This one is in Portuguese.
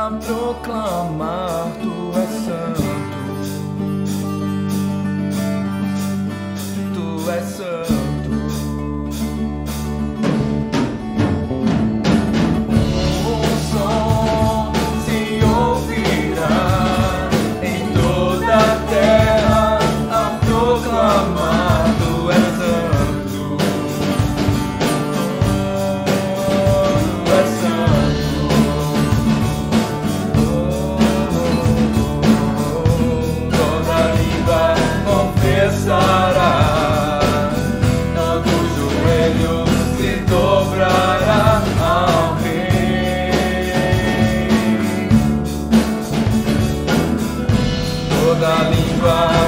a proclamar Tu és santo, Tu és santo. da língua